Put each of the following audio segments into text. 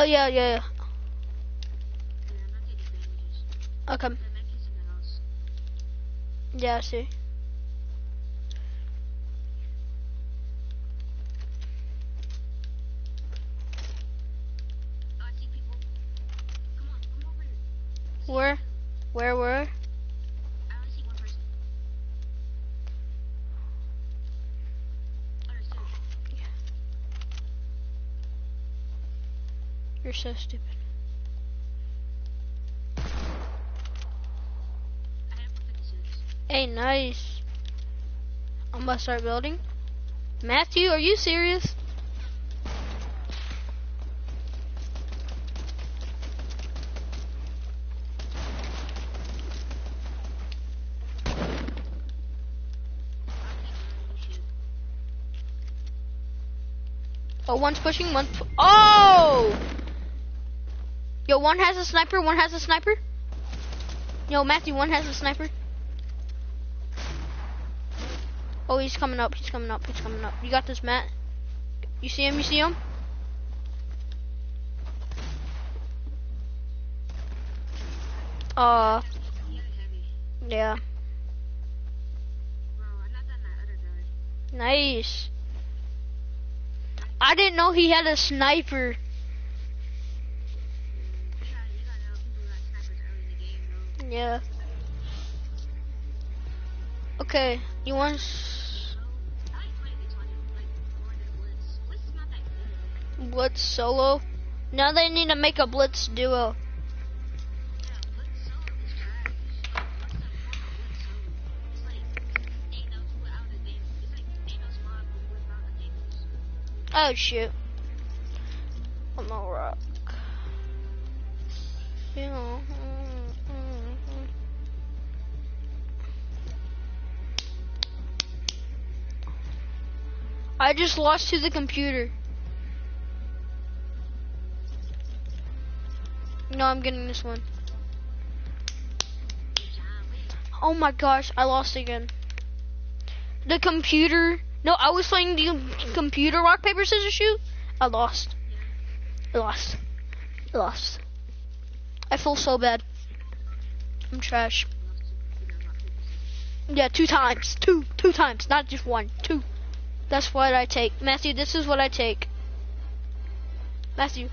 Oh yeah, yeah, yeah. Okay. Yeah, I. See Where? Where, where? You're so stupid. I have a 56. Hey, nice. I'm gonna start building. Matthew, are you serious? Oh, one's pushing, one's pu- Oh! Yo, one has a sniper, one has a sniper. Yo, Matthew, one has a sniper. Oh, he's coming up, he's coming up, he's coming up. You got this, Matt. You see him, you see him? Uh, yeah. Nice. I didn't know he had a sniper. Yeah. Okay, you want? s- I like 20v20, like, more than Blitz. Solo. Now they need to make a Blitz duo. Yeah, Blitz solo is I just lost to the computer. No, I'm getting this one. Oh my gosh, I lost again. The computer. No, I was playing the computer rock, paper, scissors, shoot. I lost. I lost. I lost. I feel so bad. I'm trash. Yeah, two times. Two. Two times. Not just one. Two. That's what I take. Matthew, this is what I take. Matthew.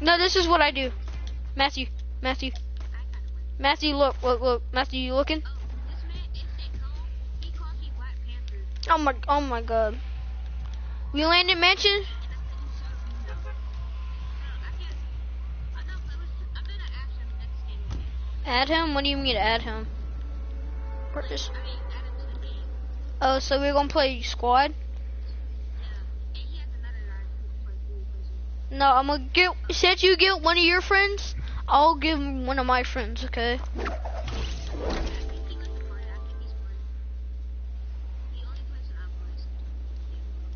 No, this is what I do. Matthew. Matthew. Matthew, look, look, look. Matthew, you looking? Oh my, oh my god. We landed mansion? Add him? What do you mean add him? Purchase. Oh, so we're gonna play squad? No, I'm gonna get, since you get one of your friends, I'll give one of my friends, okay?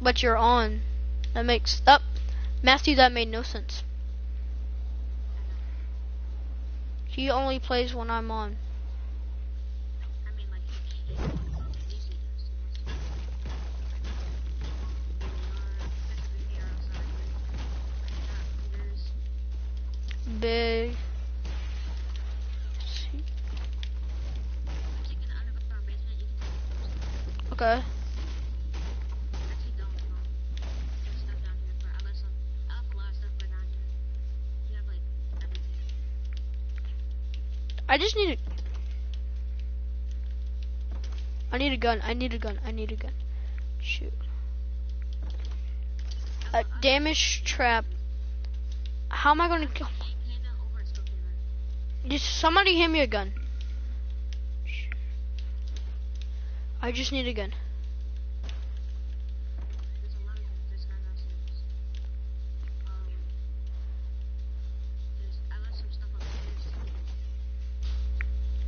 But you're on. That makes, up. Matthew, that made no sense. He only plays when I'm on. Big. Okay. I just need a. I need a gun. I need a gun. I need a gun. Shoot. A damage trap. How am I gonna kill? Just somebody hand me a gun. I just need a gun.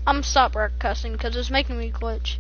I'm stop cussing because it's making me glitch.